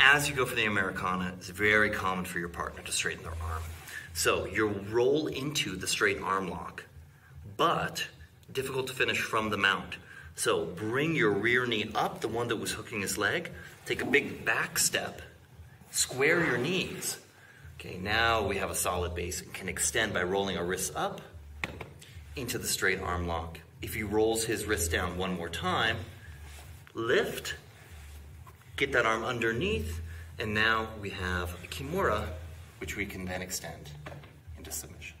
As you go for the Americana, it's very common for your partner to straighten their arm. So you roll into the straight arm lock, but difficult to finish from the mount. So bring your rear knee up, the one that was hooking his leg. Take a big back step. Square your knees. Okay, now we have a solid base and can extend by rolling our wrists up into the straight arm lock. If he rolls his wrist down one more time, lift, get that arm underneath, and now we have a Kimura, which we can then extend into submission.